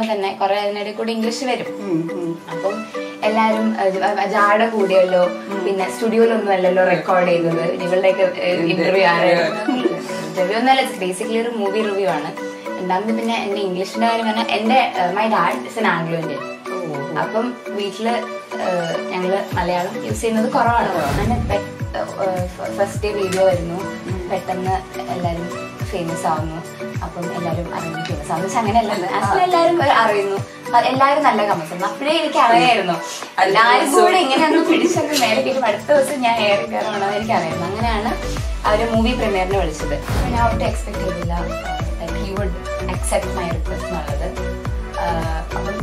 തന്നെ കുറെ അതിനിടയിൽ കൂടി ഇംഗ്ലീഷ് വരും. അപ്പം എല്ലാരും ജാട കൂടിയല്ലോ പിന്നെ സ്റ്റുഡിയോയിലൊന്നും അല്ലല്ലോ റെക്കോർഡ് ചെയ്തത് ഇവളുടെയൊക്കെ ഇന്റർവ്യൂ ഇന്റർവ്യൂ ഒന്നല്ല ബേസിക്കലി ഒരു മൂവി റിവ്യൂ ആണ്. രണ്ടാമത് പിന്നെ എന്റെ ഇംഗ്ലീഷിന്റെ കാര്യം പറഞ്ഞാൽ എന്റെ my dad is an Anglo Indian അപ്പം വീട്ടിൽ ഞങ്ങൾ മലയാളം യൂസ് ചെയ്യുന്നത് കുറവാണ്. ഫസ്റ്റ് ഡേ വീഡിയോ വരുന്നു. പെട്ടെന്ന് എല്ലാരും ഫേമസ് ആവുന്നു. അപ്പം എല്ലാവരും അറിയുന്നു ഫേമസ് ആവുന്നു. പക്ഷെ അങ്ങനെയല്ല ആക്ച്വലി എല്ലാവരും അറിയുന്നു. എല്ലാവരും നല്ല നല്ല കമൻസ് അപ്പോഴേ എനിക്ക് അറിയായിരുന്നു. എല്ലാവരും കൂടെ ഇങ്ങനെയൊന്ന് പിടിച്ചൊക്കെ മേലെ കയറ്റും അടുത്ത ദിവസം ഞാൻ ഏറി കയറണമെന്ന് എനിക്ക് അറിയായിരുന്നു അങ്ങനെയാണ് അവർ മൂവി പ്രീമിയറിന് വിളിച്ചത്. ഞാൻ ഒട്ടും എക്സ്പെക്ട് ചെയ്തില്ല. He would accept my request എന്നുള്ളത്.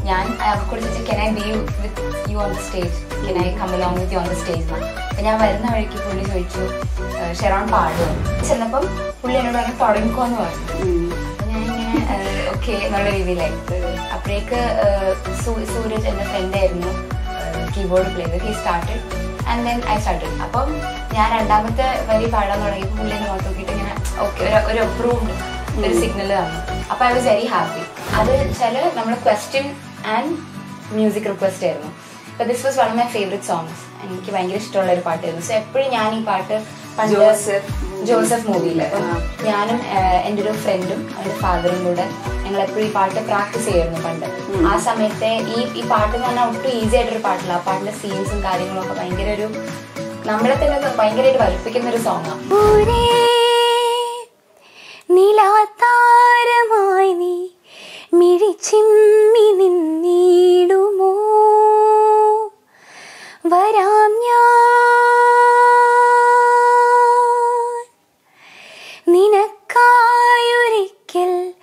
ഞാൻ അയാൾക്ക് ചോദിച്ചു can I be with you on the stage can I come along with you on the stage അപ്പം ഞാൻ വരുന്ന വഴിക്ക് പുള്ളി ചോദിച്ചു ഷെറോൺ പാടുമോ ചെന്നപ്പം പുള്ളി എന്നോട് പറഞ്ഞു തുടങ്ങിക്കോ എന്ന് പറഞ്ഞു. ഓക്കെ എന്നുള്ള രീതിയിലായി. അപ്പോഴേക്ക് സൂരജ് എന്റെ ഫ്രണ്ട് ആയിരുന്നു കീബോർഡ് പ്ലേ ചെയ്ത് he started and then I started അപ്പം ഞാൻ രണ്ടാമത്തെ വരി പാടാൻ തുടങ്ങിയപ്പോൾ പുള്ളി എന്നെ നോക്കിയിട്ട് ഇങ്ങനെ ഓക്കെ ഒരു അപ്രൂവ്ഡ് ഒരു സിഗ്നൽ തന്നു. അപ്പൊ ഐ വാസ് വെരി ഹാപ്പി അത് വെച്ചാൽ നമ്മൾ ക്വസ്റ്റ്യൻ ആൻഡ് മ്യൂസിക് റിക്വസ്റ്റ് ആയിരുന്നു. അപ്പൊ this was one of my favourite songs എനിക്ക് ഭയങ്കര ഇഷ്ടമുള്ള ഒരു പാട്ടായിരുന്നു. സോ എപ്പോഴും ഞാൻ ഈ പാട്ട് ജോസഫ് ജോസഫ് മൂവിയിൽ ഞാനും എന്റെ ഒരു ഫ്രണ്ടും എന്റെ ഫാദറും കൂടെ ഞങ്ങൾ എപ്പോഴും ഈ പാട്ട് പ്രാക്ടീസ് ചെയ്യായിരുന്നു പണ്ട്. ആ സമയത്തെ ഈ ഈ പാട്ട് എന്ന് പറഞ്ഞാൽ ഒട്ടും ഈസി ആയിട്ടൊരു പാട്ടില്ല. ആ പാട്ടിന്റെ സീൻസും കാര്യങ്ങളും ഒക്കെ ഭയങ്കര ഒരു നമ്മളെ തന്നെ ഭയങ്കരമായിട്ട് വലിപ്പിക്കുന്ന ഒരു സോങ്ങാണ് മിഴിച്ചിമ്മി നിന്നിടുമോ? വരാം ഞാൻ. നിനക്കായൊരിക്കൽ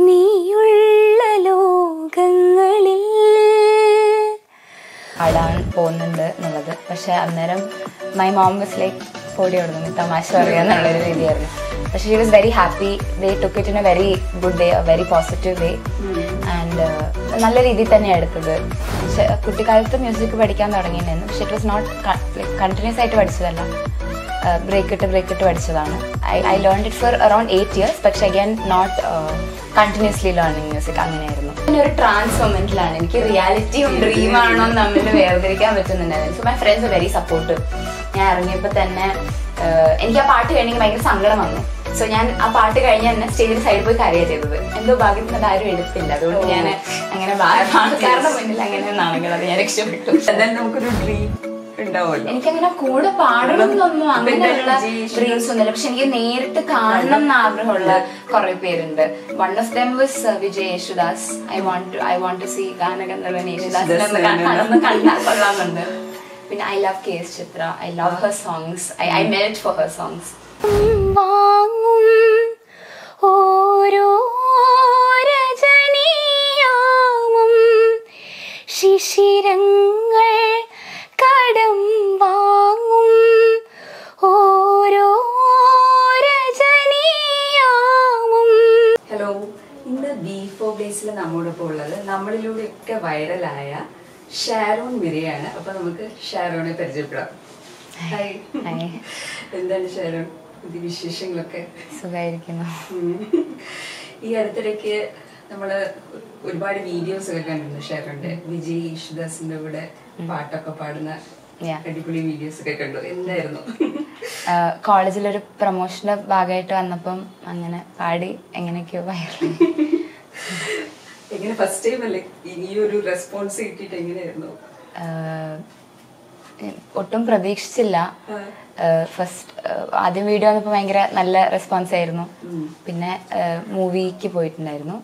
നീയുള്ള ലോകങ്ങളിൽ. പാടാൻ പോകുന്നുണ്ട് എന്നുള്ളത്. പക്ഷെ അന്നേരം മൈ മോം വാസ് ലൈക്ക് പൊടി തമാശ പറയാന്നുള്ളൊരു രീതിയായിരുന്നു. പക്ഷെ she was very happy they took it in a very good way very positive way and നല്ല രീതിയിൽ തന്നെയാണ് എടുത്തത്. പക്ഷെ കുട്ടിക്കാലത്ത് മ്യൂസിക് പഠിക്കാൻ തുടങ്ങിയിരുന്നു പക്ഷെ ഇറ്റ് വാസ് നോട്ട് കണ്ടിന്യൂസ് ആയിട്ട് പഠിച്ചതല്ല. ബ്രേക്ക് ഇട്ട് ബ്രേക്ക് ഇട്ട് പഠിച്ചതാണ്. I I learn it for around eight years പക്ഷെ again not continuously learning music അങ്ങനെയായിരുന്നു. പിന്നെ ഒരു ട്രാൻസ് മൊമെന്റിലാണ് എനിക്ക് റിയാലിറ്റിയും ഡ്രീം ആണോ തമ്മിൽ വേർതിരിക്കാൻ പറ്റുന്നുണ്ടായിരുന്നു. So my friends very supportive ഞാൻ ഇറങ്ങിയപ്പോൾ തന്നെ എനിക്ക് ആ പാട്ട് കഴിഞ്ഞെങ്കിൽ ഭയങ്കര സങ്കടം വന്നു. സോ ഞാൻ ആ പാട്ട് കഴിഞ്ഞ് തന്നെ സ്റ്റേജിൽ സൈഡിൽ പോയി കരയുക ചെയ്തത്. എന്തോ ഭാഗ്യത്തിന് അത് ആരും എടുത്തില്ല. അതുകൊണ്ട് ഞാൻ അങ്ങനെ ആൾക്കാരുടെ മുന്നിൽ അങ്ങനെ നാണെങ്കിൽ അത് ഞാൻ രക്ഷപ്പെട്ടു. അതായത് നമുക്കൊരു ഡ്രീം എനിക്കങ്ങനെ കൂടെ പാടണം എന്നൊന്നും അങ്ങനെയുള്ള ഡ്രീംസ് ഒന്നുമില്ല. പക്ഷെ എനിക്ക് നേരിട്ട് കാണണം എന്ന് ആഗ്രഹമുള്ള കുറെ പേരുണ്ട്. One of them with Vijay Yesudas I want I want to see ഗാനഗന്ധർവൻ യേശുദാസ് കാണുന്ന കണ്ടാൽ കൊള്ളാമെന്നുണ്ട് പിന്നെ I love K S Chithra I love her songs I I melt for her songs വാങ്ങും. ഓരോ രജനീയാമം ശിശിരങ്ങൾ കടം വാങ്ങും. ഓരോ രജനീയാമം ഹലോ ഇന്ന് ബി ഫോർ ഡേയ്സിൽ നമ്മോടൊപ്പം ഉള്ളത് നമ്മളിലൂടെയൊക്കെ വൈറലായ ഷാരോൺ മിരയാണ് അപ്പൊ നമുക്ക് ഷാരോണെ പരിചയപ്പെടാം. ഹായ്. എന്താണ് ഷാരോൺ? വിശേഷങ്ങളൊക്കെ സുഖമായിരിക്കുന്നു. ഈ അടുത്തിടയ്ക്ക് നമ്മൾ ഒരുപാട് വീഡിയോസ് ഒക്കെ കണ്ടിരുന്നു ഷാരോന്റെ വിജയ് യേശുദാസിന്റെ കൂടെ പാട്ടൊക്കെ പാടുന്ന അടിപൊളി വീഡിയോസ് ഒക്കെ കണ്ടു. എന്തായിരുന്നു? കോളേജിലൊരു പ്രൊമോഷന്റെ ഭാഗമായിട്ട് വന്നപ്പം അങ്ങനെ പാടി എങ്ങനെയൊക്കെയോ വയറി എങ്ങനെ ഫസ്റ്റ് ടൈം അല്ലേ? ഈ ഒരു റെസ്പോൺസ് കിട്ടിയിട്ട് എങ്ങനെയായിരുന്നു? ഒട്ടും പ്രതീക്ഷിച്ചില്ല. ഫസ്റ്റ് ആദ്യം വീഡിയോ വന്നപ്പോൾ ഭയങ്കര നല്ല റെസ്പോൺസ് ആയിരുന്നു. പിന്നെ മൂവിക്ക് പോയിട്ടുണ്ടായിരുന്നു.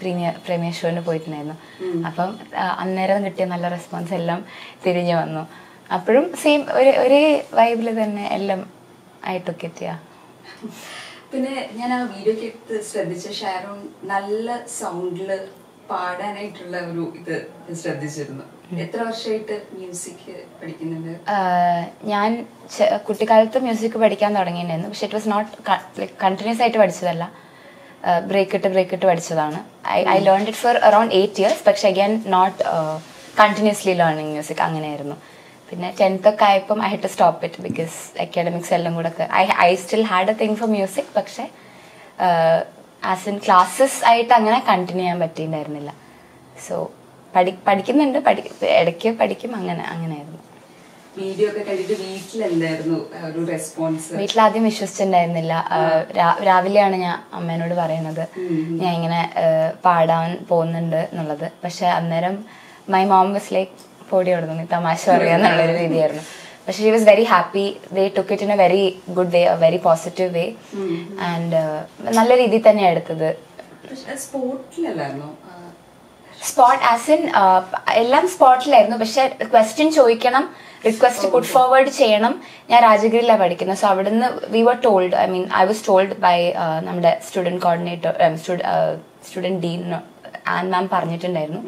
പ്രീമിയർ പ്രീമിയർ ഷോന് പോയിട്ടുണ്ടായിരുന്നു. അപ്പം അന്നേരം കിട്ടിയ നല്ല റെസ്പോൺസ് എല്ലാം തിരിഞ്ഞു വന്നു. അപ്പോഴും സെയിം ഒരു ഒരേ വൈബിൽ തന്നെ എല്ലാം ആയിട്ടൊക്കെ എത്തിയ. പിന്നെ ഞാൻ ആ വീഡിയോ കേട്ട് ശ്രദ്ധിച്ച ഷാരോൺ നല്ല സൗണ്ടിൽ പാടാനായിട്ടുള്ള ഒരു ഇത് ശ്രദ്ധിച്ചിരുന്നു. എത്ര വർഷമായിട്ട് മ്യൂസിക് പഠിക്കുന്നുണ്ട്? ഞാൻ കുട്ടിക്കാലത്ത് മ്യൂസിക് പഠിക്കാൻ തുടങ്ങിയിട്ടുണ്ടായിരുന്നു. പക്ഷെ it was not like continuous ആയിട്ട് പഠിച്ചതല്ല. ബ്രേക്ക് ഇട്ട് ബ്രേക്ക് ഇട്ട് പഠിച്ചതാണ്. I I learn it for around eight years പക്ഷെ again not continuously learning music അങ്ങനെയായിരുന്നു. പിന്നെ ടെൻത്ത് ഒക്കെ ആയപ്പോൾ I had to stop it because academics എല്ലാം കൂടെ ഒക്കെ I I still had a thing for music പക്ഷേ ആസ് ഇൻ ക്ലാസ്സസ് ആയിട്ട് അങ്ങനെ കണ്ടിന്യൂ ചെയ്യാൻ പറ്റിയിട്ടുണ്ടായിരുന്നില്ല. സോ പഠി പഠിക്കുന്നുണ്ട്. പഠി ഇടയ്ക്ക് പഠിക്കും. അങ്ങനെ അങ്ങനെയായിരുന്നു. വീഡിയോ ഒക്കെ കണ്ടിട്ട് ഒരു റെസ്പോൺസ് വീട്ടിൽ ആദ്യം വിശ്വസിച്ചിട്ടുണ്ടായിരുന്നില്ല രാവിലെയാണ് ഞാൻ അമ്മേനോട് പറയുന്നത്. ഞാൻ ഇങ്ങനെ പാടാൻ പോകുന്നുണ്ട് എന്നുള്ളത്. പക്ഷെ അന്നേരം മൈ മോം വാസ് ലൈക്ക് പൊടി കൊടുത്തു തമാശ പറയുക എന്നുള്ളൊരു രീതിയായിരുന്നു. പക്ഷെ she was very happy they took it in a very good way very positive way and നല്ല രീതിയിൽ തന്നെയാണ് എടുത്തത്. സ്പോർട്ടിലല്ലായിരുന്നോ സ്പോട്ട് ആസ് ഇൻ എല്ലാം സ്പോട്ടിലായിരുന്നു പക്ഷെ ക്വസ്റ്റ്യൻ ചോദിക്കണം റിക്വസ്റ്റ് പുട്ട് ഫോർവേഡ് ചെയ്യണം. ഞാൻ രാജഗിരിയിലാണ് പഠിക്കുന്നത്. സോ അവിടെ നിന്ന് we were told I mean I was told by നമ്മുടെ student coordinator student dean and ma'am പറഞ്ഞിട്ടുണ്ടായിരുന്നു.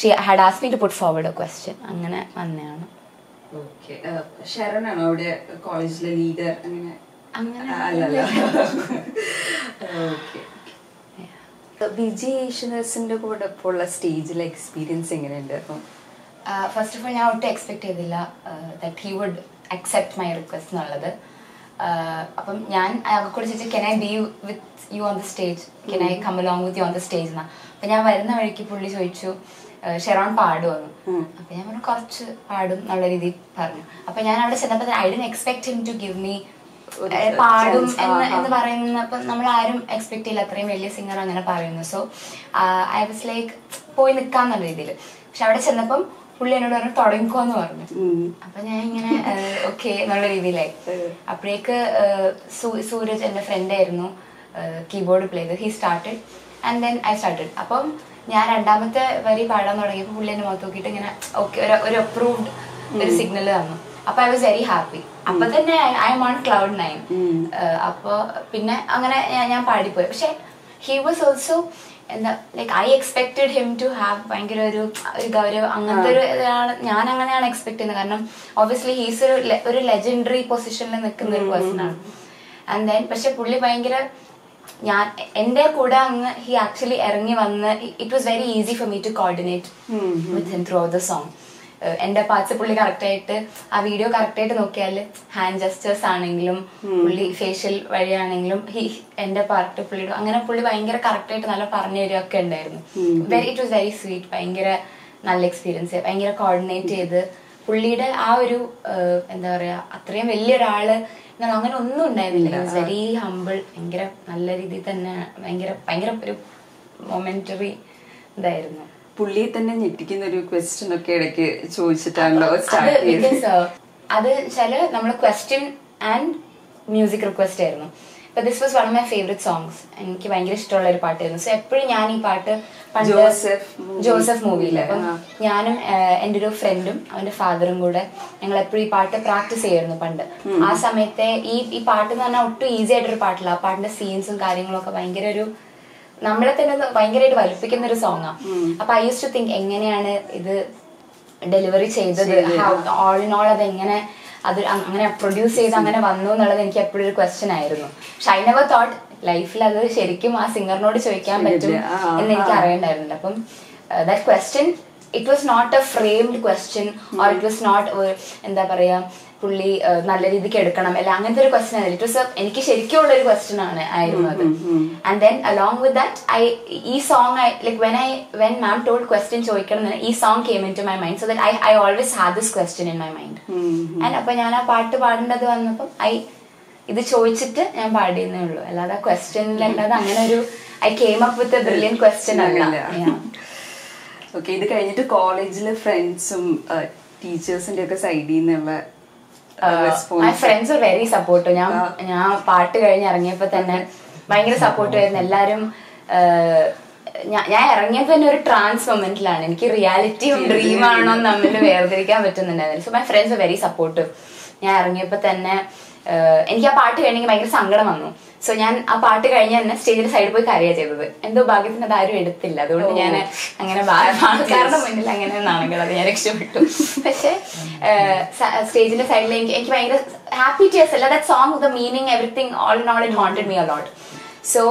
She had as me to put forward a question അങ്ങനെ വന്നെയാണ് അവിടെ കോളേജിലെ ലീഡർ അങ്ങനെ? അങ്ങനെ വിജയ് യേശുദാസിന്റെ കൂടെ ഇപ്പോൾ ഉള്ള സ്റ്റേജിലെ എക്സ്പീരിയൻസ് എങ്ങനെയുണ്ടായിരുന്നു ഫസ്റ്റ് ഓഫ് ഓൾ ഞാൻ ഒട്ടും എക്സ്പെക്ട് ചെയ്തില്ല that he would accept my request എന്നുള്ളത്. അപ്പം ഞാൻ അയാൾക്ക് കൂടെ ചോദിച്ചു can I be with you on the stage can I come along with you on the stage എന്നാ അപ്പൊ ഞാൻ വരുന്ന വഴിക്ക് പുള്ളി ചോദിച്ചു ഷെറോൺ പാടുമെന്ന് അപ്പൊ ഞാൻ പറഞ്ഞു കുറച്ച് പാടും എന്നുള്ള രീതിയിൽ പറഞ്ഞു. അപ്പൊ ഞാൻ അവിടെ ചെന്നപ്പോൾ I didn't expect him to give me പാടും. എന്ന്. എന്ന് പറയുന്ന നമ്മൾ ആരും എക്സ്പെക്ട് ചെയ്യില്ല. അത്രയും വലിയ സിംഗർ അങ്ങനെ പറയുന്നു. സോ ഐ വാസ് ലൈക്ക് പോയി നിൽക്കാന്നുള്ള രീതിയിൽ പക്ഷെ അവിടെ ചെന്നപ്പം പുള്ളി എന്നോട് പറഞ്ഞു തുടങ്ങിക്കോന്ന് പറഞ്ഞു. അപ്പൊ ഞാൻ ഇങ്ങനെ ഓക്കെ എന്നുള്ള രീതിയിലായി. അപ്പോഴേക്ക് സൂരജ് എന്റെ ഫ്രണ്ട് ആയിരുന്നു കീബോർഡ് പ്ലേ ചെയ്ത്. He started and then I started അപ്പം ഞാൻ രണ്ടാമത്തെ വരി പാടാൻ തുടങ്ങിയപ്പോൾ പുള്ളി എന്നെ മുഖത്ത് നോക്കിയിട്ട് ഇങ്ങനെ ഓക്കെ ഒരു അപ്രൂവ്ഡ് ഒരു സിഗ്നൽ തന്നു. അപ്പൊ ഐ വാസ് വെരി ഹാപ്പി അപ്പൊ തന്നെ I am on cloud nine അപ്പൊ പിന്നെ അങ്ങനെ ഞാൻ- പാടിപ്പോയി. പക്ഷെ ഹി വാസ് ഓൾസോ എന്താ like I expected him to have ഭയങ്കര ഒരു ഒരു ഗൗരവം. അങ്ങനത്തെ ഒരു ഇതാണ് ഞാൻ അങ്ങനെയാണ് എക്സ്പെക്ട് ചെയ്യുന്നത്. കാരണം ഓബിയസ്ലി ഹീസ് ഒരു ഒരു ലെജൻഡറി പൊസിഷനിൽ നിൽക്കുന്ന ഒരു പേഴ്സൺ ആണ്. ആൻഡ് ദെൻ പക്ഷെ പുള്ളി ഭയങ്കര ഞാൻ എന്റെ കൂടെ അങ്ങ് ഹി ആക്ച്വലി ഇറങ്ങി വന്ന് it was very easy for me to coordinate with him through the song എന്റെ പാർട്സ് പുള്ളി കറക്റ്റ് ആയിട്ട് ആ വീഡിയോ കറക്റ്റ് ആയിട്ട് നോക്കിയാൽ ഹാൻഡ് ജസ്റ്റേഴ്സ് ആണെങ്കിലും പുള്ളി ഫേഷ്യൽ വഴിയാണെങ്കിലും ഹി എന്റെ പാർട്ട് പുള്ളിയുടെ അങ്ങനെ പുള്ളി ഭയങ്കര കറക്റ്റ് ആയിട്ട് നല്ല പറഞ്ഞു തരികയൊക്കെ ഉണ്ടായിരുന്നു. Very it was very sweet ഭയങ്കര നല്ല എക്സ്പീരിയൻസ് ഭയങ്കര കോർഡിനേറ്റ് ചെയ്ത് പുള്ളിയുടെ ആ ഒരു എന്താ പറയാ അത്രയും വലിയൊരാൾ അങ്ങനെ ഒന്നും ഉണ്ടായിരുന്നില്ല. വെരി ഹമ്പിൾ ഭയങ്കര നല്ല രീതിയിൽ തന്നെ ഭയങ്കര ഭയങ്കര ഒരു മൊമെന്ററി ഇതായിരുന്നു. പുള്ളിയെ തന്നെ ഞെട്ടിക്കുന്ന ഒരു ക്വസ്റ്റ്യൻ ഒക്കെ ഇടയ്ക്ക് ചോദിച്ചിട്ടാണല്ലോ അത് സ്റ്റാർട്ട് ചെയ്തത്. because, uh, അത് വെച്ചാൽ നമ്മൾ ക്വസ്റ്റ്യൻ ആൻഡ് മ്യൂസിക് റിക്വസ്റ്റ് ആയിരുന്നു. അപ്പൊ this was one of my favourite songs എനിക്ക് ഭയങ്കര ഇഷ്ടമുള്ള ഒരു പാട്ടായിരുന്നു. സോ എപ്പോഴും ഞാൻ ഈ പാട്ട് ജോസഫ്. ജോസഫ് മൂവിയിൽ അപ്പം. ഞാനും എന്റെ എന്റെ ഒരു ഫ്രണ്ടും അവന്റെ ഫാദറും കൂടെ ഞങ്ങൾ എപ്പോഴും ഈ പാട്ട് പ്രാക്ടീസ് ചെയ്യായിരുന്നു പണ്ട്. ആ സമയത്തെ ഈ ഈ പാട്ട് എന്ന് പറഞ്ഞാൽ ഒട്ടും ഈസി ആയിട്ടൊരു പാട്ടില്ല. ആ പാട്ടിന്റെ സീൻസും കാര്യങ്ങളും ഒക്കെ ഭയങ്കര ഒരു നമ്മളെ തന്നെ ഭയങ്കരമായിട്ട് വലിപ്പിക്കുന്ന ഒരു സോങ്ങാണ് അപ്പൊ ഐ യൂസ് ടു തിങ്ക് എങ്ങനെയാണ് ഇത് ഡെലിവറി ചെയ്തത്? ഓൾ ഇൻ ഓൾ അത് എങ്ങനെ അത് അങ്ങനെ പ്രൊഡ്യൂസ് ചെയ്ത് അങ്ങനെ വന്നു എന്നുള്ളത് എനിക്ക് എപ്പോഴും ഒരു ക്വസ്റ്റ്യൻ ആയിരുന്നു. പക്ഷെ ഐ നെവർ തോട്ട് ലൈഫിൽ അത് ശരിക്കും ആ സിംഗറിനോട് ചോദിക്കാൻ പറ്റും എന്ന് എനിക്ക് അറിയണ്ടായിരുന്നില്ല. അപ്പം that question it was not a framed question or it was not എന്താ പറയാ പുള്ളി നല്ല രീതിക്ക് എടുക്കണം. അല്ല അങ്ങനത്തെ ഒരു ക്വസ്റ്റൻ ആയിരുന്നു. ഇറ്റ് വാസ് എനിക്ക് ശരിക്കും ഉള്ള ഒരു ക്വസ്റ്റൻ ആണ് ആയിരുന്നു അത് and then along with that I ഈ song I like when I when ma'am told question ചോദിക്കണം എന്ന് ഈ song came into my mind so that I I always have this question in my mind and അപ്പൊ ഞാൻ ആ പാട്ട് പാടേണ്ടത് വന്നപ്പം I ഇത് ചോദിച്ചിട്ട് ഞാൻ പാടിയെന്നേ ഉള്ളൂ. അല്ലാതെ ക്വസ്റ്റ്യനിലല്ലാതെ അങ്ങനെ ഒരു I came up with a brilliant question അല്ല. ഓക്കെ ഇത് കഴിഞ്ഞിട്ട് കോളേജിലെ ഫ്രണ്ട്സും ടീച്ചേഴ്സിന്റെ ഒക്കെ സൈഡിൽ നിന്നുള്ള മൈ ഫ്രണ്ട്സ് വെരി സപ്പോർട്ട് ഞാൻ ഞാൻ പാട്ട് കഴിഞ്ഞ് ഇറങ്ങിയപ്പോ തന്നെ ഭയങ്കര സപ്പോർട്ട് ആയിരുന്നു. എല്ലാരും ഞാൻ ഇറങ്ങിയപ്പോ തന്നെ ഒരു ട്രാൻസ് മൊമെന്റിലാണ് എനിക്ക് റിയാലിറ്റിയും ഡ്രീമാണോ തമ്മിൽ വേർതിരിക്കാൻ പറ്റുന്നുണ്ടായിരുന്നു so my friends very supportive ഞാൻ ഇറങ്ങിയപ്പോ തന്നെ എനിക്ക് ആ പാട്ട് കഴിഞ്ഞെങ്കിൽ ഭയങ്കര സങ്കടം വന്നു. സോ ഞാൻ ആ പാട്ട് കഴിഞ്ഞ് തന്നെ സ്റ്റേജിന്റെ സൈഡിൽ പോയി കരയാ ചെയ്തത്. എന്തോ ഭാഗ്യത്തിന് അത് ആരും എടുത്തില്ല. അതുകൊണ്ട് ഞാൻ അങ്ങനെ പാട്ടുകാരുടെ മുന്നിൽ അങ്ങനെ നാണെങ്കിൽ അത് ഞാൻ രക്ഷപ്പെട്ടു. പക്ഷെ സ്റ്റേജിന്റെ സൈഡിൽ എനിക്ക് എനിക്ക് ഭയങ്കര ഹാപ്പി ടിയേഴ്സ് അല്ല. That song the meaning everything all in all it haunted me a lot so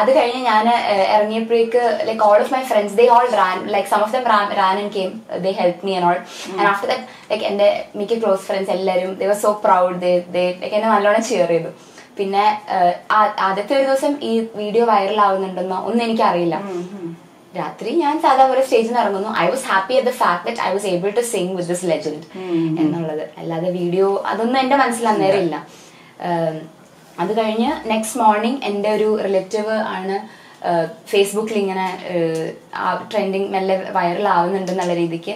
അത് കഴിഞ്ഞ് ഞാൻ ഇറങ്ങിയപ്പോഴേക്ക് like all of my friends they all ran like some of them ran ran and came they help me and all and after that like എന്റെ മിക്ക close friends എല്ലാവരും they were so proud they they like എന്നെ നല്ലോണം chair ചെയ്തു. പിന്നെ ആദ്യത്തെ ഒരു ദിവസം ഈ വീഡിയോ വൈറൽ ആവുന്നുണ്ടെന്നോ ഒന്നും എനിക്കറിയില്ല. രാത്രി ഞാൻ സാധാ പോലെ സ്റ്റേജിൽ നിന്ന് ഇറങ്ങുന്നു. I was happy at the fact that I was able to sing with this legend എന്നുള്ളത്. അല്ലാതെ വീഡിയോ അതൊന്നും എന്റെ മനസ്സിൽ അന്നേരം ഇല്ല. അത് കഴിഞ്ഞ് നെക്സ്റ്റ് മോർണിംഗ് എന്റെ ഒരു റിലേറ്റീവ് ആണ് ഫേസ്ബുക്കിൽ ഇങ്ങനെ ആ ട്രെൻഡിങ് മെല്ലെ വൈറൽ ആവുന്നുണ്ട് എന്നുള്ള രീതിക്ക്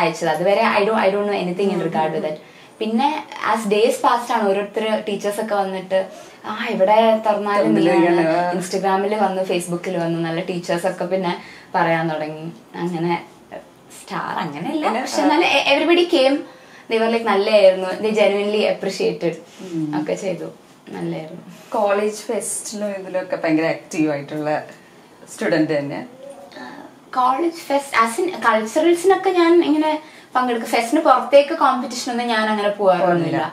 അയച്ചത്. അതുവരെ I do I don't know anything in regard with that പിന്നെ ആസ് ഡേയ്സ് പാസ്റ്റ് ആണ് ഓരോരുത്തർ ടീച്ചേഴ്സ് ഒക്കെ വന്നിട്ട് ആ ഇവിടെ തുറന്നാലും നീയാണ്. ഇൻസ്റ്റഗ്രാമിൽ വന്നു ഫേസ്ബുക്കിൽ വന്നു നല്ല ടീച്ചേഴ്സ് ഒക്കെ പിന്നെ പറയാൻ തുടങ്ങി. അങ്ങനെ സ്റ്റാർ അങ്ങനെയല്ല പക്ഷെ നല്ല എവറിബഡി കെയിം ദൈവർ ലൈക്ക് നല്ലതായിരുന്നു. ദേ ജെനുവൻലി അപ്രിഷിയേറ്റഡ് ഒക്കെ ചെയ്തു. നല്ലായിരുന്നു. കോളേജ് ഫെസ്റ്റിനും ഇതിലൊക്കെ ഭയങ്കര ആക്റ്റീവ് ആയിട്ടുള്ള സ്റ്റുഡന്റ് തന്നെ കോളേജ് ഫെസ്റ്റ് ആസ് ഇൻ കൾച്ചറൽസിനൊക്കെ ഞാൻ ഇങ്ങനെ പങ്കെടുക്കും. ഫെസ്റ്റിന് പുറത്തേക്ക് കോമ്പറ്റീഷൻ ഒന്നും ഞാൻ അങ്ങനെ പോകാറൊന്നുമില്ല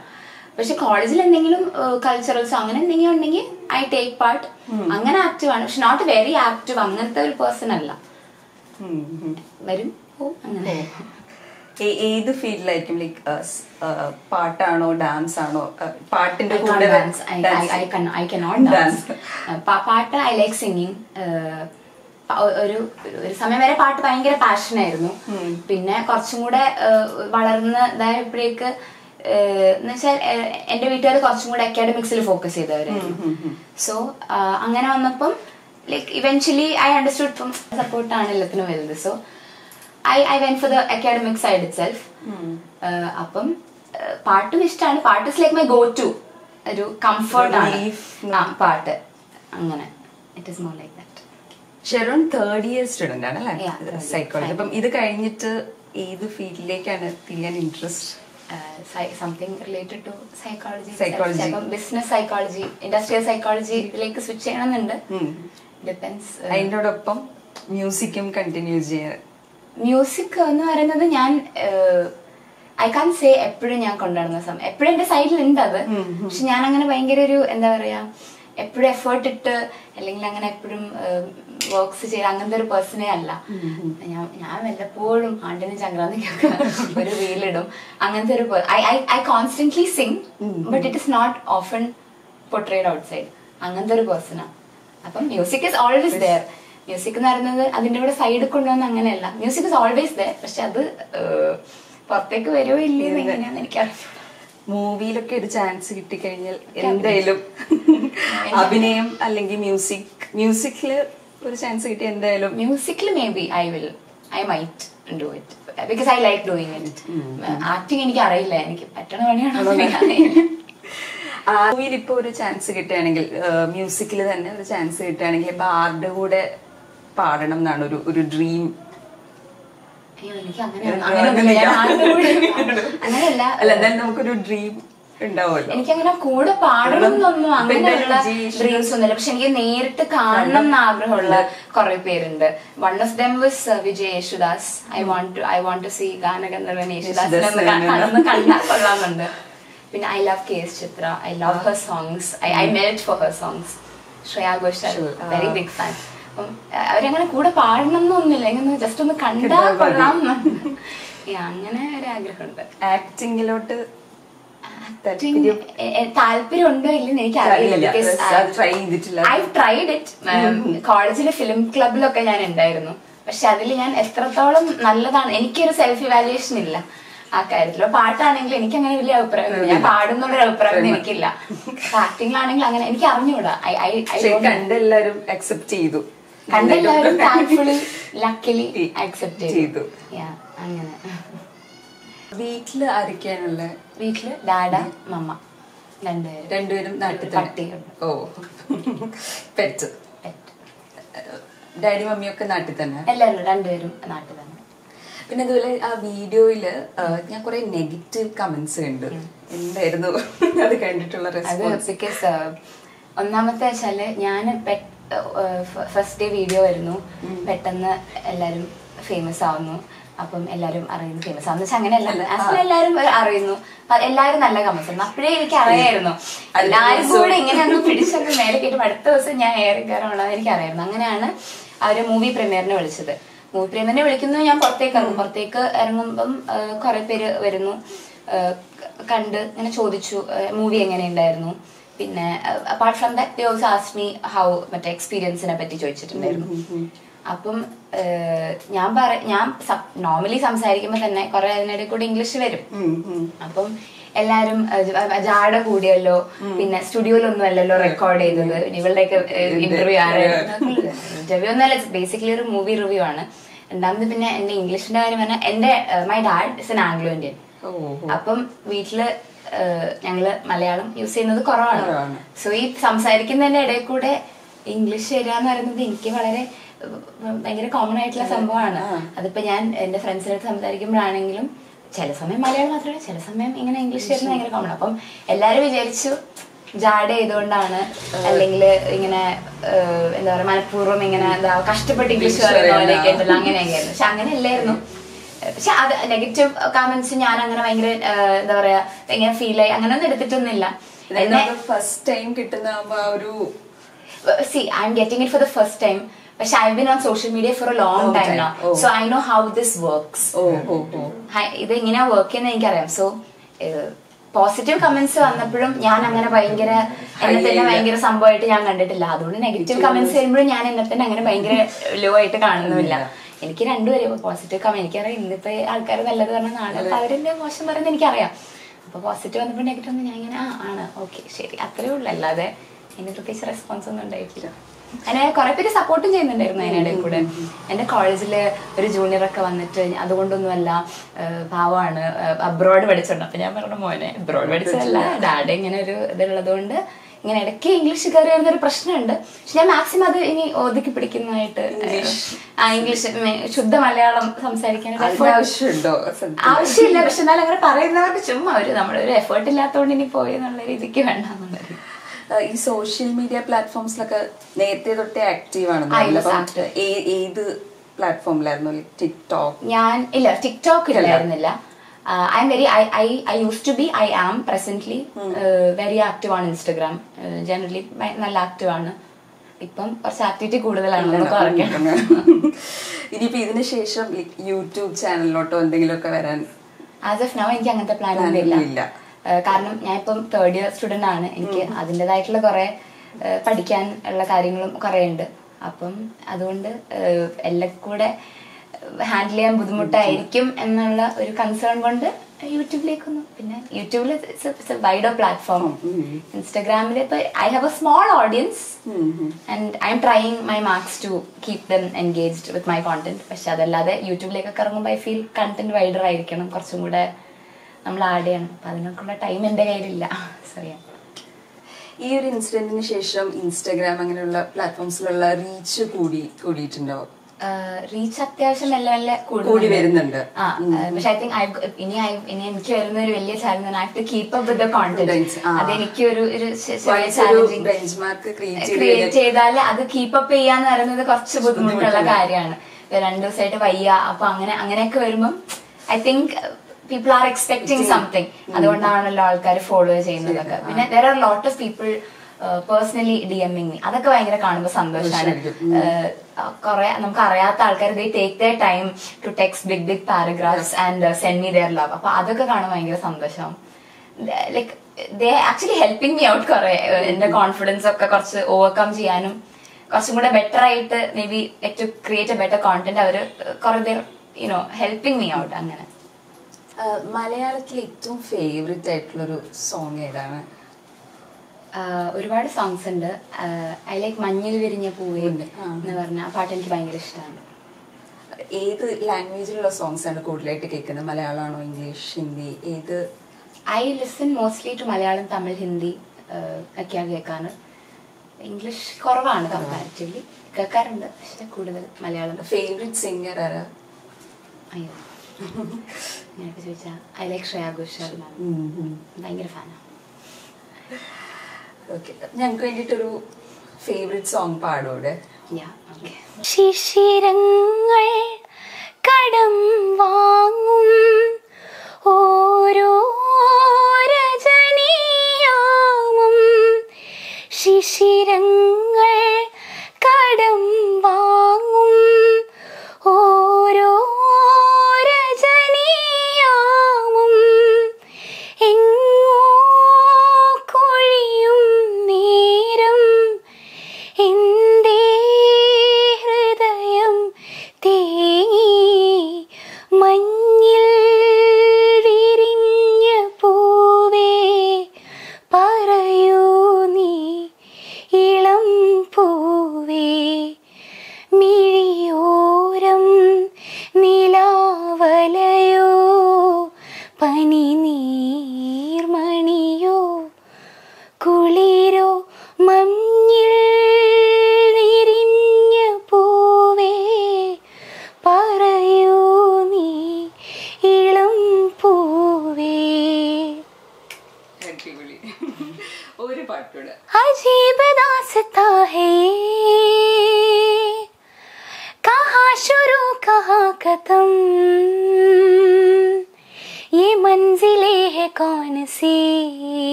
പക്ഷെ കോളേജിൽ എന്തെങ്കിലും കൾച്ചറൽസ് അങ്ങനെ എന്തെങ്കിലും ഉണ്ടെങ്കിൽ ഐ ടേക്ക് പാർട്ട് അങ്ങനെ ആക്റ്റീവ് ആണ്. പക്ഷെ നോട്ട് വെരി ആക്റ്റീവ് അങ്ങനത്തെ ഒരു പേഴ്സൺ അല്ല. വരും അങ്ങനെ. ഏത് ഫീൽഡിലായിരിക്കും? ലൈക്ക് പാട്ടാണോ ഡാൻസ് ആണോ പാട്ടിന്റെ കൂടെ ഡാൻസ് പാട്ട് ഐ ലൈക്ക് സിംഗിങ് ഒരു ഒരു സമയം വരെ പാട്ട് ഭയങ്കര പാഷൻ ആയിരുന്നു. പിന്നെ കുറച്ചും കൂടെ വളർന്ന് ഇപ്പോഴേക്ക് എന്നുവെച്ചാൽ എന്റെ വീട്ടുകാർ കുറച്ചും കൂടെ അക്കാഡമിക്സിൽ ഫോക്കസ് ചെയ്തവരായിരുന്നു. സോ അങ്ങനെ വന്നപ്പം ലൈക്ക് ഇവൻച്വലി ഐ അണ്ടർസ്റ്റുഡ് ഇപ്പം സപ്പോർട്ടാണ് എല്ലാത്തിനും വലുത്. So I I when for the academic side itself അപ്പം ഏഹ്, പാട്ടും ഇഷ്ടമാണ് പാട്ട് is like my go to ഒരു കംഫർട്ട് ആണ്. പാട്ട്. അങ്ങനെ. It is more like that Sharon third year student ആണ് അല്ലേ. സൈക്കോളജി അപ്പം ഇത് കഴിഞ്ഞിട്ട് ഏത് ഫീൽഡിലേക്കാണ് തിരിയാൻ interest something related to psychology. ചിലപ്പം ബിസിനസ് സൈക്കോളജി ഇൻഡസ്ട്രിയൽ സൈക്കോളജിയിലേക്ക് സ്വിച്ച് ചെയ്യണമെന്നുണ്ട്. ഡിപ്പെൻസ് അതിനോടൊപ്പം മ്യൂസിക്കും കണ്ടിന്യൂ ചെയ്യാൻ മ്യൂസിക് എന്ന് പറയുന്നത് ഞാൻ ഐ കാൻ സേ എപ്പോഴും ഞാൻ കൊണ്ടുവരുന്ന സമയം എപ്പോഴും എന്റെ സൈഡിൽ ഉണ്ട് അത് പക്ഷെ ഞാൻ അങ്ങനെ ഭയങ്കര ഒരു എന്താ പറയാ എപ്പോഴും എഫേർട്ട് ഇട്ട് അല്ലെങ്കിൽ അങ്ങനെ എപ്പോഴും വർക്ക്സ് ചെയ്ത് അങ്ങനത്തെ ഒരു പേഴ്സണേ അല്ല. ഞാൻ ഞാൻ വല്ലപ്പോഴും ആണ്ടിനും സംക്രാന്തിക്കൊക്കെ ഒരു റീലിടും അങ്ങനത്തെ ഒരു I constantly sing but it is not often portrayed outside അങ്ങനത്തെ ഒരു പേഴ്സണാ അപ്പം music is always there music എന്ന് പറയുന്നത് അതിന്റെ കൂടെ സൈഡ് കൊണ്ടുവന്ന അങ്ങനെയല്ല. മ്യൂസിക് ഇസ് ഓൾവേസ് ദ പക്ഷെ അത് പുറത്തേക്ക് വരുമോ ഇല്ലയെന്ന് എങ്ങനെയാന്ന് എനിക്കറിയില്ല. മൂവിയിലൊക്കെ ഒരു ചാൻസ് കിട്ടിക്കഴിഞ്ഞാൽ എന്തായാലും അഭിനയം അല്ലെങ്കിൽ മ്യൂസിക് മ്യൂസിക്കിൽ ഒരു ചാൻസ് കിട്ടി എന്തായാലും മ്യൂസിക്കിൽ may be I will I might do it because I like doing it acting എനിക്ക് അറിയില്ല എനിക്ക് പറ്റണ പണിയാണോ ആ മൂവിയിൽ ഇപ്പൊ ഒരു ചാൻസ് കിട്ടുകയാണെങ്കിൽ മ്യൂസിക്കിൽ തന്നെ ഒരു ചാൻസ് കിട്ടുകയാണെങ്കിൽ ബാർഡ് കൂടെ പാടണം എന്നാണ് ഒരു ഒരു ഡ്രീം അങ്ങനെയല്ല. അല്ല എന്നാലും നമുക്കൊരു എനിക്കങ്ങനെ കൂടെ പാടണം എന്നൊന്നും അങ്ങനെയുള്ള ഡ്രീംസ് ഒന്നുമില്ല. പക്ഷെ എനിക്ക് നേരിട്ട് കാണണം എന്ന് ആഗ്രഹമുള്ള കുറെ പേരുണ്ട്. One of them was Vijay Yesudas I want to I want to see ഗാനഗന്ധർവൻ യേശുദാസ് കണ്ടാൽ കൊള്ളാമെന്നുണ്ട് പിന്നെ I love K S Chithra I love her songs I I melt for her songs Shreya Ghoshal very big fan അപ്പം അവരങ്ങനെ കൂടെ പാടണം എന്നൊന്നുമില്ല ഇങ്ങനെ just ഒന്ന് കണ്ടാൽ. കൊള്ളാം അങ്ങനെ ഒരു ആഗ്രഹമുണ്ട് ആക്ടിങ്ങിലോട്ട് താല്പര്യം? ഉണ്ടോ ഇല്ലെന്ന് എനിക്ക് അറിയില്ല. ഐ ട്രൈഡ് ഇറ്റ് കോളേജിലെ ഫിലിം ക്ലബിലൊക്കെ ഞാൻ ഉണ്ടായിരുന്നു. പക്ഷെ അതിൽ ഞാൻ എത്രത്തോളം നല്ലതാണ് എനിക്കൊരു സെൽഫ് ഇവാലുവേഷൻ ഇല്ല ആ കാര്യത്തിൽ പാട്ടാണെങ്കിൽ എനിക്ക് അങ്ങനെ വലിയ അഭിപ്രായം ഞാൻ പാടുന്നുള്ളൊരു അഭിപ്രായം എനിക്കില്ല. ആക്ടിങ്ങിലാണെങ്കിൽ അങ്ങനെ എനിക്ക് അറിഞ്ഞൂടാ ഐ ഐ ഐ കണ്ടെല്ലാരും അക്സെപ്റ്റ് ചെയ്തു. കണ്ടെല്ലാവരും താങ്ക്ഫുള്ളി ലക്കിലി ഈ- അക്സെപ്റ്റ് ചെയ്തു. അങ്ങനെ. വീട്ടിൽ ആരൊക്കെയാണുള്ള? വീട്ടിൽ ഡാഡ മമ്മ. രണ്ടുപേരും. രണ്ടുപേരും നാട്ടിൽ പട്ടിയുണ്ട്. ഓ. പെറ്റ്. ഡാഡി മമ്മിയൊക്കെ നാട്ടിൽ തന്നെ എല്ലാവരും രണ്ടുപേരും നാട്ടിൽ തന്നെ പിന്നെ അതുപോലെ ആ വീഡിയോയിൽ ഞാൻ കുറെ നെഗറ്റീവ് കമന്റ്സ് കണ്ടു. എന്തായിരുന്നു? അത് കണ്ടിട്ടുള്ള അത് റെസ്പോൺസ് ബിക്കോസ് ഒന്നാമത്തെ വെച്ചാൽ ഞാൻ ഫസ്റ്റ് ഡേ വീഡിയോ വരുന്നു. പെട്ടെന്ന് എല്ലാരും ഫേമസ് ആവുന്നു. അപ്പം എല്ലാരും അറിയുന്നു ഫേമസ് ആവുന്നു. വെച്ചാൽ അങ്ങനെയല്ല. ആക്ച്വലി എല്ലാരും അറിയുന്നു. എല്ലാരും നല്ല കമൻസ് ആയിരുന്നു. അപ്പോഴേ എനിക്ക് അറിയായിരുന്നു എല്ലാരും കൂടെ ഇങ്ങനെ അങ്ങ് പിടിച്ചങ്ങ് മേലെ കയറ്റും. അടുത്ത ദിവസം ഞാൻ എയർ കയറാനുള്ളത് എനിക്ക് അറിയായിരുന്നു അങ്ങനെയാണ് അവർ മൂവി പ്രീമിയറിനെ വിളിച്ചത്. മൂവി പ്രീമിയറിനെ വിളിക്കുന്നു ഞാൻ പുറത്തേക്ക് ഇറങ്ങും. പുറത്തേക്ക് ഇറങ്ങുമ്പം കുറെ പേര് വരുന്നു. കണ്ട് ഇങ്ങനെ ചോദിച്ചു മൂവി എങ്ങനെയുണ്ടായിരുന്നു? പിന്നെ apart from that they also ask me how മറ്റേ എക്സ്പീരിയൻസിനെ പറ്റി ചോദിച്ചിട്ടുണ്ടായിരുന്നു. അപ്പം ഞാൻ പറ ഞാൻ നോർമലി സംസാരിക്കുമ്പോൾ തന്നെ കുറെ അതിനിടയിൽ കൂടി ഇംഗ്ലീഷ് വരും. അപ്പം എല്ലാരും ജാട കൂടിയല്ലോ പിന്നെ സ്റ്റുഡിയോയിലൊന്നും അല്ലല്ലോ റെക്കോർഡ് ചെയ്തത്. ഇവളുടെയൊക്കെ ഇന്റർവ്യൂ ആരായിരുന്നു ഇന്റർവ്യൂ ഒന്നല്ല ബേസിക്കലി ഒരു മൂവി റിവ്യൂ ആണ്. രണ്ടാമത് പിന്നെ എന്റെ ഇംഗ്ലീഷിന്റെ കാര്യം പറഞ്ഞാൽ എന്റെ my dad is an Anglo Indian. അപ്പം വീട്ടിൽ ഞങ്ങൾ മലയാളം യൂസ് ചെയ്യുന്നത് കുറവാണ്. സോ ഈ സംസാരിക്കുന്നതിന്റെ ഇടയിൽ കൂടെ ഇംഗ്ലീഷ് വരിക എന്ന് പറയുന്നത് എനിക്ക് വളരെ ഭയങ്കര കോമൺ ആയിട്ടുള്ള സംഭവമാണ്. അതിപ്പോ ഞാൻ എന്റെ ഫ്രണ്ട്സിനടുത്ത് സംസാരിക്കുമ്പോഴാണെങ്കിലും ചില സമയം മലയാളം മാത്രമേ ചില സമയം ഇങ്ങനെ ഇംഗ്ലീഷ് വരുന്നത് ഭയങ്കര കോമൺ അപ്പം എല്ലാരും വിചാരിച്ചു ജാഡ ചെയ്തുകൊണ്ടാണ് അല്ലെങ്കിൽ ഇങ്ങനെ എന്താ പറയാ മനഃപൂർവം ഇങ്ങനെ എന്താ കഷ്ടപ്പെട്ട് ഇംഗ്ലീഷ് പറയുന്ന പറയുന്ന. പോലെയൊക്കെ ഉണ്ടല്ലോ അങ്ങനെയൊക്കെ ആയിരുന്നു. പക്ഷെ അങ്ങനെയല്ലായിരുന്നു പക്ഷെ അത് നെഗറ്റീവ് കമന്റ്സ് ഞാൻ അങ്ങനെ ഭയങ്കര എന്താ പറയാ ഭയങ്കര ഫീൽ ആയി. അങ്ങനെയൊന്നും എടുത്തിട്ടൊന്നുമില്ല. ഫസ്റ്റ് ടൈം കിട്ടുന്ന ഒരു see I'm getting it for the first time പക്ഷെ I been on social media for a long time. So I know how this works ഇത് എങ്ങനെയാ വർക്ക് ചെയ്യുന്നത് എനിക്കറിയാം. സോ പോസിറ്റീവ് കമന്റ്സ് വന്നപ്പോഴും ഞാൻ അങ്ങനെ ഭയങ്കര എന്നെ തന്നെ. ഭയങ്കര സംഭവമായിട്ട് ഞാൻ കണ്ടിട്ടില്ല. അതുകൊണ്ട് നെഗറ്റീവ് കമന്റ്സ് വരുമ്പോഴും ഞാൻ എന്നെ തന്നെ അങ്ങനെ ഭയങ്കര ലോ ആയിട്ട് കാണുന്നുമില്ല. എനിക്ക് രണ്ടുപേരും പോസിറ്റീവ് കമന്റ് എനിക്കറിയാം ഇന്നിപ്പോ ആൾക്കാർ നല്ലത് പറഞ്ഞാൽ നാളെ അവരെന്റെ മോശം പറയുന്നത് എനിക്കറിയാം. അപ്പൊ പോസിറ്റീവ് വന്നപ്പോൾ നെഗറ്റീവ് വന്ന് ഞാൻ ഇങ്ങനെ ആ ആണ്. ഓക്കെ ശരി. അത്രേ ഉള്ളൂ. അല്ലാതെ എന്റെ പ്രത്യേകിച്ച് റെസ്പോൺസ് ഒന്നും ഉണ്ടായിട്ടില്ല. അതിനെ കുറെ പേര് സപ്പോർട്ടും ചെയ്യുന്നുണ്ടായിരുന്നു അതിനിടയിൽ കൂടെ. എന്റെ കോളേജിൽ ഒരു ജൂനിയർ ഒക്കെ വന്നിട്ട് അതുകൊണ്ടൊന്നുമല്ല പാവമാണ്. അബ്രോഡ് പഠിച്ചിട്ടുണ്ട് അപ്പൊ ഞാൻ പറഞ്ഞു മോനെ അബ്രോഡ് പഠിച്ചതല്ല. ഡാഡ് ഇങ്ങനെ ഒരു ഇതുള്ളത് കൊണ്ട് ഇങ്ങനെ ഇടയ്ക്ക് ഇംഗ്ലീഷ് കയറി വരുന്ന ഒരു പ്രശ്നമുണ്ട്. പക്ഷെ ഞാൻ മാക്സിമം അത് ഇനി ഒതുക്കി പിടിക്കുന്നതായിട്ട് ആ ഇംഗ്ലീഷ് ശുദ്ധ മലയാളം സംസാരിക്കാൻ ആവശ്യമില്ല. പക്ഷെ എന്നാലും അങ്ങനെ പറയുന്നവർക്ക് ചുമ്മാ ഒരു നമ്മളൊരു എഫേർട്ട് ഇല്ലാത്തതുകൊണ്ട് ഇനി പോയി എന്നുള്ള രീതിക്ക് ആ, ഈ സോഷ്യൽ മീഡിയ പ്ലാറ്റ്ഫോംസിലൊക്കെ നേരത്തെ തൊട്ടേ ആക്റ്റീവ് ആണ്. ഏത് പ്ലാറ്റ്ഫോമിലായിരുന്നു ടിക്ടോക്ക്. ഞാൻ ഇല്ല TikTok ഇല്ലായിരുന്നില്ല. I'm very I I I use to be I am presently very active ആണ് ഇൻസ്റ്റഗ്രാം ജനറലി നല്ല ആക്റ്റീവ് ആണ്. ഇപ്പം കുറച്ച് ആക്ടിവിറ്റി കൂടുതലാണ് ഇനിയിപ്പോ ഇതിന് ശേഷം യൂട്യൂബ് ചാനലിലോട്ടോ എന്തെങ്കിലുമൊക്കെ വരാൻ ആസ് ഓഫ് നൗ എനിക്ക് അങ്ങനത്തെ പ്ലാൻ Plan ഒന്നും ഇല്ല. ഒന്നും ഇല്ല. ഏഹ് കാരണം ഞാൻ ഇപ്പം തേർഡ് ഇയർ സ്റ്റുഡന്റ് ആണ്. എനിക്ക് അതിന്റെതായിട്ടുള്ള കുറെ ഏഹ് പഠിക്കാൻ ഉള്ള കാര്യങ്ങളും കുറെ ഉണ്ട് അപ്പം അതുകൊണ്ട് എല്ലാം കൂടെ ഹാൻഡിൽ ചെയ്യാൻ ബുദ്ധിമുട്ടായിരിക്കും എന്നുള്ള ഒരു കൺസേൺ കൊണ്ട് യൂട്യൂബിലേക്ക് വന്നു. പിന്നെ യൂട്യൂബിൽ വൈഡർ പ്ലാറ്റ്ഫോം ഇൻസ്റ്റാഗ്രാമിൽ ഇപ്പൊ I have a small audience and I'm trying my marks to keep them engaged with my content പക്ഷെ അതല്ലാതെ യൂട്യൂബിലേക്കൊക്കെ ഇറങ്ങുമ്പോൾ ഐ ഫീൽ കണ്ടന്റ് വൈഡർ ആയിരിക്കണം. കുറച്ചും കൂടെ നമ്മൾ ആഡ് ചെയ്യണം. അപ്പൊ അതിനൊക്കെയുള്ള ടൈം എന്റെ കയ്യിലില്ല. സോറിയാ ഈ ഒരു ഇൻസിഡന്റിന് ശേഷം ഇൻസ്റ്റാഗ്രാം അങ്ങനെയുള്ള പ്ലാറ്റ്ഫോംസിലുള്ള റീച്ച് കൂടി കൂടിയിട്ടുണ്ടോ? റീച്ച് അത്യാവശ്യം മെല്ലെ മെല്ലെ കൂടി വരുന്നുണ്ട്. പക്ഷെ ഐ തിങ്ക് ഇനി ഇനി എനിക്ക് വരുന്ന ഒരു വലിയ challenge I to keep up with the Contents, ആ. അതെനിക്ക് ഒരു ഒരു ക്രിയേറ്റ് ചെയ്താൽ അത് കീപ്പ് അപ്പ് ചെയ്യാന്ന് പറയുന്നത് കുറച്ച് ബുദ്ധിമുട്ടുള്ള കാര്യമാണ്. രണ്ടു ദിവസമായിട്ട് വയ്യ. അപ്പൊ അങ്ങനെ അങ്ങനെയൊക്കെ വരുമ്പം I think people are expecting something അതുകൊണ്ടാണല്ലോ ആൾക്കാർ ഫോളോ ചെയ്യുന്നതൊക്കെ. പിന്നെ there are lot of people personally DMing me അതൊക്കെ ഭയങ്കര കാണുമ്പോൾ സന്തോഷമാണ് കുറെ നമുക്ക് അറിയാത്ത ആൾക്കാർ they take the time to text big big paragraphs and send me their love അപ്പൊ അതൊക്കെ കാണുമ്പോൾ ഭയങ്കര സന്തോഷം. Like they actually helping me out കുറെ. എന്റെ കോൺഫിഡൻസ് ഒക്കെ കുറച്ച് ഓവർകം ചെയ്യാനും കുറച്ചും കൂടെ ബെറ്റർ ആയിട്ട് may be to create a better content അവർ കുറെ പേർ യുനോ ഹെൽപ്പിംഗ് മീ ഔട്ട് അങ്ങനെ. മലയാളത്തിലെ ഏറ്റവും ഫേവറേറ്റ് ആയിട്ടുള്ളൊരു സോങ് ഏതാണ്? ഒരുപാട് സോങ്സ് ഉണ്ട്. ഐ ലൈക്ക് മഞ്ഞിൽ വിരിഞ്ഞ പൂവേ. എന്ന് പറഞ്ഞ ആ പാട്ട് എനിക്ക് ഭയങ്കര ഇഷ്ടമാണ് ഏത് ലാംഗ്വേജിലുള്ള സോങ്സ് ആണ് കൂടുതലായിട്ട് കേൾക്കുന്നത്? മലയാളമാണോ ഇംഗ്ലീഷ് ഹിന്ദി ഏത്? I listen mostly to Malayalam Tamil Hindi ഒക്കെയാണ് കേൾക്കാറ്. ഇംഗ്ലീഷ് കുറവാണ് കമ്പാരിറ്റീവ്ലി കേൾക്കാറുണ്ട് പക്ഷെ കൂടുതൽ മലയാളം. ഫേവറേറ്റ് സിംഗർ ആരാ? അയ്യോ. ഞാനൊക്കെ ചോദിച്ചാൽ ഐ ലൈക്ക് ശ്രേയ ഘോഷാൽ ഭയങ്കര ഫാനാണ് ഞങ്ങൾക്ക് വേണ്ടിയിട്ടൊരു ഫേവറേറ്റ് സോങ് പാടൂടെ. ശിശിരങ്ങൾ കടം വാങ്ങും. ഓരോ രജനീയാമം ശിശിരങ്ങൾ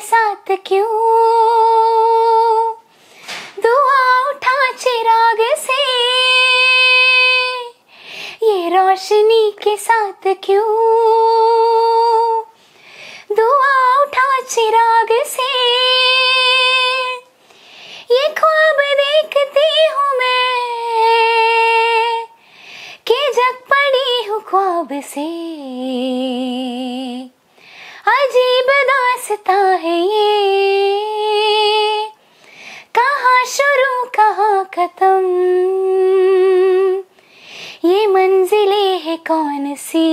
साथ क्यों? दुआ उठा चिराग से। ये रोशनी के साथ क्यों? दुआ उठा चिराग से। ये ख्वाब देखती हूँ मैं, कि जग पड़ी हूँ ख्वाब से। दासता है ये कहाँ शुरू कहाँ खत्म ये मंजिलें है कौन सी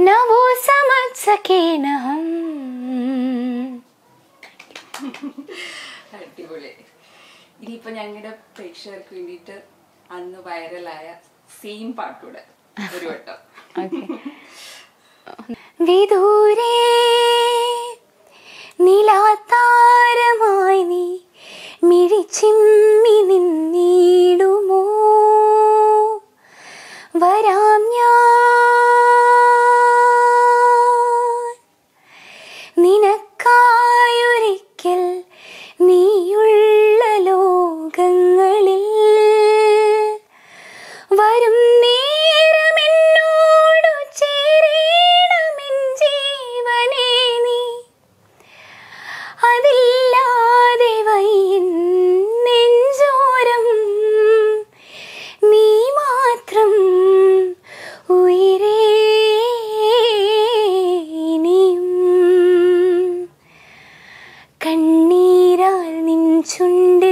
न वो समझ सके न हम അടിപൊളി ഇനിയിപ്പോ ഞങ്ങളുടെ പ്രേക്ഷകർക്ക് വേണ്ടിയിട്ട് അന്ന് വൈറലായ സെയിം പാട്ടൂടെ ഒരു വട്ടം വിദൂരേ നിലാതാരമായി ചുണ്ടി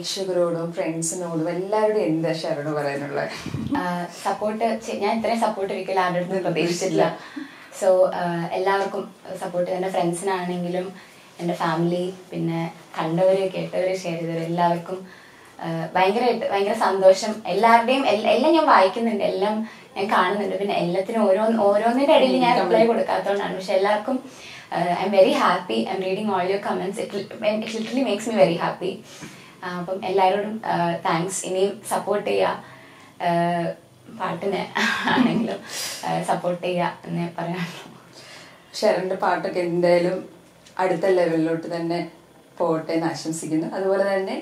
പ്രേക്ഷകരോടും ഫ്രണ്ട്സിനോടും എല്ലാവരോടും എന്താ ഷെറോട് പറയാനുള്ളത്? സപ്പോർട്ട് ഞാൻ ഇത്രയും സപ്പോർട്ട് ഒരിക്കലും ആരുടെ അടുത്ത് പ്രതീക്ഷിച്ചിട്ടില്ല. സോ എല്ലാവർക്കും സപ്പോർട്ട് എന്റെ ഫ്രണ്ട്സിനാണെങ്കിലും എന്റെ ഫാമിലി പിന്നെ കണ്ടവര് കേട്ടവര് ഷെയർ ചെയ്തവര് എല്ലാവർക്കും ഭയങ്കരമായിട്ട് ഭയങ്കര സന്തോഷം. എല്ലാവരുടെയും എല്ലാം ഞാൻ വായിക്കുന്നുണ്ട്. എല്ലാം ഞാൻ കാണുന്നുണ്ട്. പിന്നെ എല്ലാത്തിനും ഓരോ ഓരോന്നിന്റെ ഇടയിൽ ഞാൻ റിപ്ലൈ കൊടുക്കാത്തതുകൊണ്ടാണ്. പക്ഷെ എല്ലാവർക്കും I'm very happy I'm reading all your comments it literally makes me very happy അപ്പം എല്ലാവരോടും താങ്ക്സ് ഇനിയും സപ്പോർട്ട് ചെയ്യുക പാട്ടിനെ ആണെങ്കിലും സപ്പോർട്ട് ചെയ്യുക എന്ന് പറയാനുള്ളൂ. ഷെറിന്റെ പാട്ടൊക്കെ എന്തായാലും അടുത്ത ലെവലിലോട്ട് തന്നെ പോകട്ടെ എന്ന് ആശംസിക്കുന്നു. അതുപോലെ തന്നെ